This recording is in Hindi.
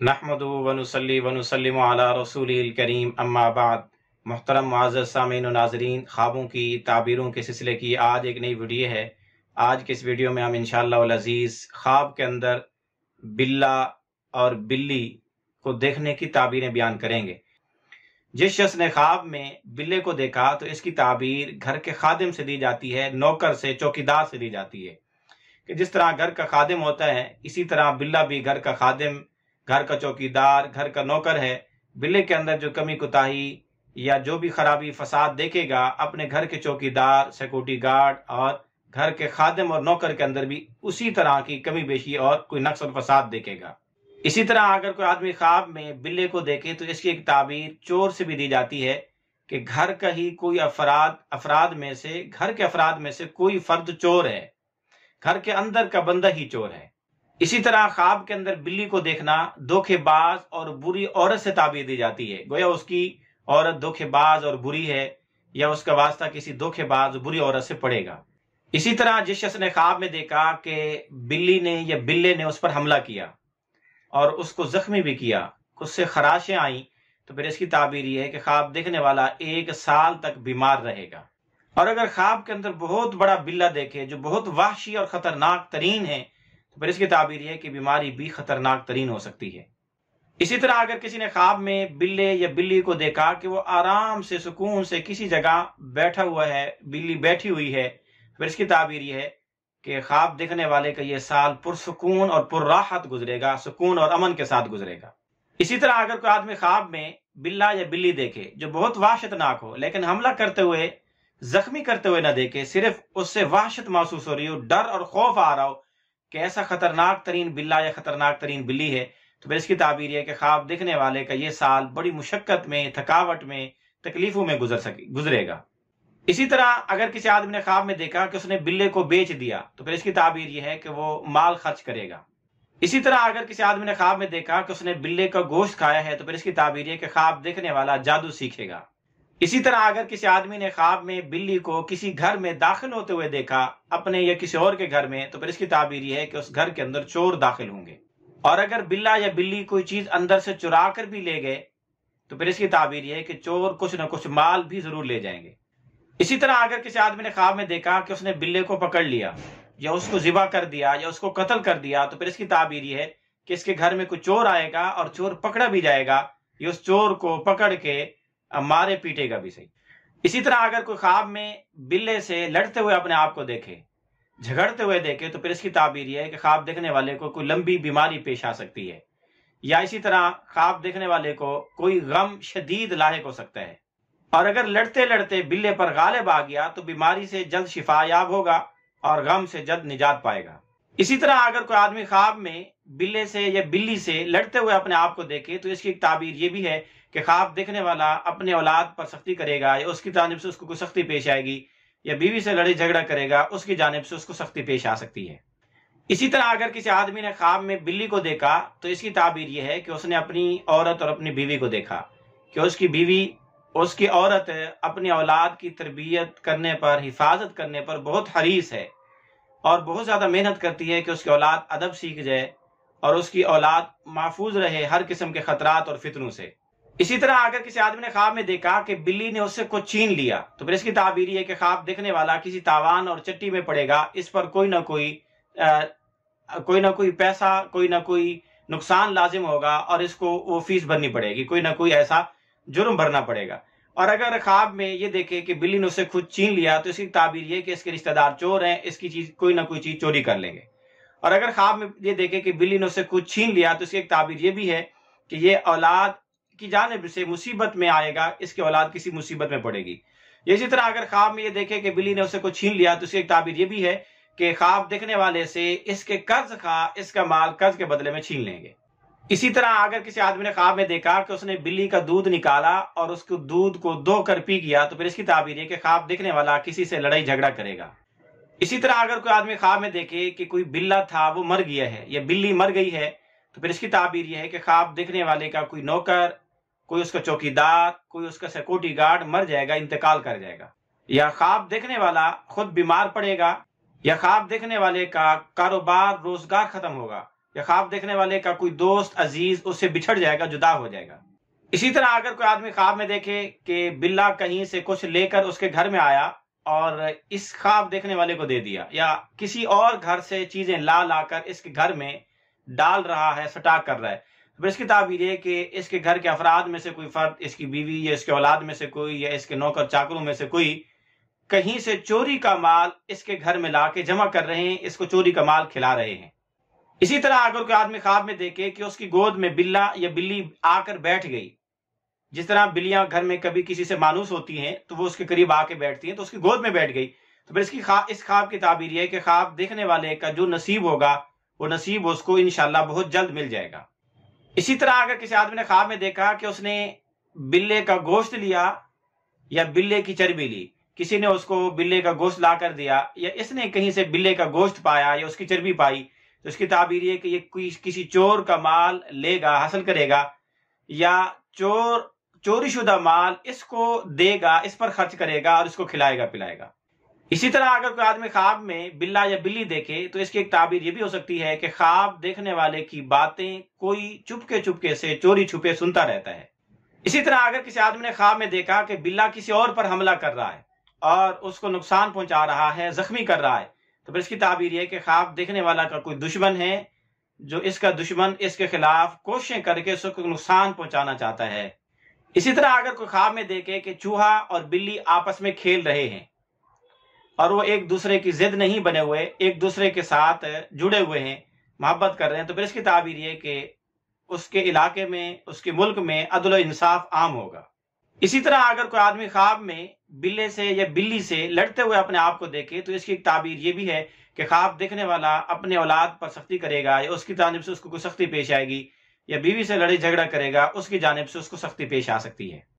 नहमद वनसली वनसलम रसूल करीम अम्माबाद मोहतरम मुआज़ सामीन नाजरीन ख्वाबों की ताबीरों के सिलसिले की आज एक नई वीडियो है आज के इस वीडियो में हम इंशाज़ ख्वाब के अंदर बिल्ला और बिल्ली को देखने की ताबीरें बयान करेंगे जिस शख्स ने ख्वाब में बिल्ले को देखा तो इसकी ताबीर घर के खादिम से दी जाती है नौकर से चौकीदार से दी जाती है कि जिस तरह घर का खादिम होता है इसी तरह बिल्ला भी घर का खादिम घर का चौकीदार, घर का नौकर है, बिल्ले के अंदर जो कमी कुताही या जो भी खराबी फसाद देखेगा, अपने घर के चौकीदार सिक्योरिटी गार्ड और घर के खादिम और नौकर के अंदर भी उसी तरह की कमी बेशी और कोई नक्स और फसाद देखेगा। इसी तरह अगर कोई आदमी ख्वाब में बिल्ले को देखे तो इसकी एक ताबीर चोर से भी दी जाती है कि घर का ही कोई अफराद अफराद में से, घर के अफराद में से कोई फर्द चोर है। घर के अंदर का बंदा ही चोर है। इसी तरह ख्वाब के अंदर बिल्ली को देखना धोखेबाज और बुरी औरत से ताबीर दी जाती है। गोया उसकी औरत धोखेबाज और बुरी है या उसका वास्ता किसी धोखेबाज, बुरी औरत से पड़ेगा। इसी तरह जिस शख्स ने ख्वाब में देखा कि बिल्ली ने या बिल्ले ने उस पर हमला किया और उसको जख्मी भी किया, उससे खराशें आई तो फिर इसकी ताबीर यह है कि ख्वाब देखने वाला एक साल तक बीमार रहेगा। और अगर ख्वाब के अंदर बहुत बड़ा बिल्ला देखे, जो बहुत वाशी और खतरनाक तरीन है फिर इसकी ताबीर यह कि बीमारी भी खतरनाक तरीन हो सकती है। इसी तरह अगर किसी ने ख्वाब में बिल्ले या बिल्ली को देखा कि वो आराम से, सुकून से किसी जगह बैठा हुआ है, बिल्ली बैठी हुई है, फिर इसकी ताबीर यह है कि ख्वाब देखने वाले का यह साल पुरसकून और पुरराहत गुजरेगा, सुकून और अमन के साथ गुजरेगा। इसी तरह अगर कोई आदमी ख्वाब में बिल्ला या बिल्ली देखे, जो बहुत वाशतनाक हो, लेकिन हमला करते हुए, जख्मी करते हुए ना देखे, सिर्फ़ उससे वाशत महसूस हो रही हो, डर और खौफ आ रहा हो कि ऐसा खतरनाक तरीन बिल्ला या खतरनाक तरीन बिल्ली है तो फिर इसकी ताबीर है कि ख्वाब देखने वाले का यह साल बड़ी मुशक्कत में, थकावट में, तकलीफों में गुजर सके, गुजरेगा। इसी तरह अगर किसी आदमी ने ख्वाब में देखा कि उसने बिल्ले को बेच दिया तो फिर इसकी ताबीर यह है कि वो माल खर्च करेगा। इसी तरह अगर किसी आदमी ने ख्वाब में देखा कि उसने बिल्ले का गोश्त खाया है तो फिर इसकी ताबीर है कि ख्वाब देखने वाला जादू सीखेगा। इसी तरह अगर किसी आदमी ने ख्वाब में बिल्ली को किसी घर में दाखिल होते हुए देखा, अपने या किसी और के घर में तो फिर इसकी ताबीर यह है कि उस घर के अंदर चोर दाखिल होंगे। और अगर बिल्ला या बिल्ली कोई चीज़ अंदर से चुरा कर भी ले गए तो फिर इसकी ताबीर यह है कि चोर कुछ न कुछ माल भी ज़रूर ले जाएँगे। इसी तरह अगर किसी आदमी ने ख्वाब में देखा कि उसने बिल्ले को पकड़ लिया, या उसको जिबा कर दिया, या उसको कत्ल कर दिया तो फिर इसकी ताबीर यह है कि इसके घर में कोई चोर आएगा और चोर पकड़ा भी जाएगा, ये उस चोर को पकड़ के मारे पीटेगा भी सही। इसी तरह अगर कोई ख्वाब में बिल्ले से लड़ते हुए अपने आप को देखे, झगड़ते हुए देखे तो फिर इसकी ताबीर यह है कि ख्वाब देखने वाले को कोई लंबी बीमारी पेश आ सकती है। या इसी तरह ख्वाब देखने वाले को कोई गम शदीद लाक हो सकता है। और अगर लड़ते लड़ते बिल्ले पर गालिब आ गया तो बीमारी से जल्द शिफायाब होगा और गम से जल्द निजात पाएगा। इसी तरह अगर कोई आदमी ख्वाब में बिल्ले से या बिल्ली से लड़ते हुए अपने आप को देखे तो इसकी ताबीर ये भी है कि ख्वाब देखने वाला अपने औलाद पर सख्ती करेगा या उसकी जानब से उसको कोई सख्ती पेश आएगी या बीवी से लड़ाई झगड़ा करेगा, उसकी जानब से उसको सख्ती पेश आ सकती है। इसी तरह अगर किसी आदमी ने ख्वाब में बिल्ली को देखा तो इसकी ताबीर यह है कि उसने अपनी औरत और अपनी बीवी को देखा कि उसकी बीवी, उसकी औरत अपनी औलाद की तरबियत करने पर, हिफाजत करने पर बहुत हरीस है और बहुत ज़्यादा मेहनत करती है कि उसकी औलाद अदब सीख जाए और उसकी औलाद महफूज रहे हर किस्म के खतरात और फितरों से। इसी तरह अगर किसी आदमी ने ख्वाब में देखा कि बिल्ली ने उससे कुछ छीन लिया तो फिर इसकी ताबीर है कि ख्वाब देखने वाला किसी तावान और चट्टी में पड़ेगा इस पर कोई ना कोई आ, कोई ना कोई पैसा कोई ना कोई नुकसान लाजिम होगा और इसको वो फ़ीस भरनी पड़ेगी कोई ना कोई ऐसा जुर्म भरना पड़ेगा। और अगर ख्वाब में ये देखे कि बिल्ली ने उसे खुद छीन लिया तो इसकी ताबीर ये कि इसके रिश्तेदार चोर हैं इसकी चीज़ कोई ना कोई चीज़ चोरी कर लेंगे। और अगर ख्वाब में ये देखे कि बिल्ली ने उसे खुद छीन लिया तो इसकी एक ताबीर ये भी है कि ये औलाद की जानब से मुसीबत में आएगा, इसकी औलाद किसी मुसीबत में पड़ेगी। इसी तरह अगर ख्वाब में ये देखे कि बिल्ली ने उसे कुछ छीन लिया तो इसकी एक ताबीर ये भी है कि ख्वाब देखने वाले से इसके कर्ज खा इसका माल कर्ज के बदले में छीन लेंगे। इसी तरह अगर किसी आदमी ने ख्वाब में देखा कि उसने बिल्ली का दूध निकाला और उसको दूध को दो कर पी गया तो फिर इसकी ताबीर है कि ख्वाब देखने वाला किसी से लड़ाई झगड़ा करेगा। इसी तरह अगर कोई आदमी ख्वाब में देखे कि कोई बिल्ला था, वो मर गया है, या बिल्ली मर गई है तो फिर इसकी ताबीर यह है कि ख्वाब देखने वाले का कोई नौकर कोई उसका चौकीदार, कोई उसका सिक्योरिटी गार्ड मर जाएगा, इंतकाल कर जाएगा। या ख्वाब देखने वाला खुद बीमार पड़ेगा, या ख्वाब देखने वाले का कारोबार, रोज़गार खत्म होगा, या ख्वाब देखने वाले का कोई दोस्त, अज़ीज़, उससे बिछड़ जाएगा, जुदा हो जाएगा। इसी तरह अगर कोई आदमी ख्वाब में देखे कि बिल्ला कहीं से कुछ लेकर उसके घर में आया और इस ख्वाब देखने वाले को दे दिया, या किसी और घर से चीज़ें ला लाकर इसके घर में डाल रहा है स्टाक कर रहा है तो इसकी ताबीर है कि इसके घर के अफराद में से कोई फर्द इसकी बीवी या इसके औलाद में से कोई या इसके नौकर चाकरों में से कोई कहीं से चोरी का माल इसके घर में ला के जमा कर रहे हैं इसको चोरी का माल खिला रहे हैं। इसी तरह अगर कोई आदमी ख्वाब में देखे कि उसकी गोद में बिल्ला या बिल्ली आकर बैठ गई जिस तरह बिल्लियाँ घर में कभी किसी से मानूस होती हैं तो वो उसके करीब आके बैठती हैं तो उसकी गोद में बैठ गई। तो फिर इसकी खा, इस ख्वाब की ताबीर है कि ख्वाब देखने वाले का जो नसीब होगा वो नसीब उसको इनशाला बहुत जल्द मिल जाएगा। इसी तरह अगर किसी आदमी ने ख्वाब में देखा कि उसने बिल्ले का गोश्त लिया या बिल्ले की चर्बी ली, किसी ने उसको बिल्ले का गोश्त ला कर दिया, या इसने कहीं से बिल्ले का गोश्त पाया या उसकी चर्बी पाई तो उसकी ताबीर है कि ये किसी चोर का माल लेगा, हासिल करेगा, या चोर, चोरीशुदा माल इसको देगा, इस पर खर्च करेगा और इसको खिलाएगा, पिलाएगा। इसी तरह अगर कोई आदमी ख्वाब में बिल्ला या बिल्ली देखे तो इसकी एक ताबीर ये भी हो सकती है कि ख्वाब देखने वाले की बातें कोई चुपके चुपके से चोरी छुपे सुनता रहता है। इसी तरह अगर किसी आदमी ने ख्वाब में देखा कि बिल्ला किसी और पर हमला कर रहा है और उसको नुकसान पहुँचा रहा है, जख्मी कर रहा है तो फिर इसकी ताबीर यह कि ख्वाब देखने वाला का कोई दुश्मन है, जो इसका दुश्मन इसके खिलाफ कोशिशें करके उसको नुकसान पहुंचाना चाहता है। इसी तरह अगर कोई ख्वाब में देखे कि चूहा और बिल्ली आपस में खेल रहे हैं और वो एक दूसरे की जिद नहीं बने हुए, एक दूसरे के साथ जुड़े हुए हैं, मोहब्बत कर रहे हैं तो फिर इसकी ताबीर ये कि उसके इलाके में, उसके मुल्क में अदल इंसाफ आम होगा। इसी तरह अगर कोई आदमी ख्वाब में बिल्ले से या बिल्ली से लड़ते हुए अपने आप को देखे तो इसकी ताबीर ये भी है कि ख्वाब देखने वाला अपने औलाद पर सख्ती करेगा, या उसकी जानब से उसको कोई सख्ती पेश आएगी, या बीवी से लड़े झगड़ा करेगा, उसकी जानब से उसको सख्ती पेश आ सकती है।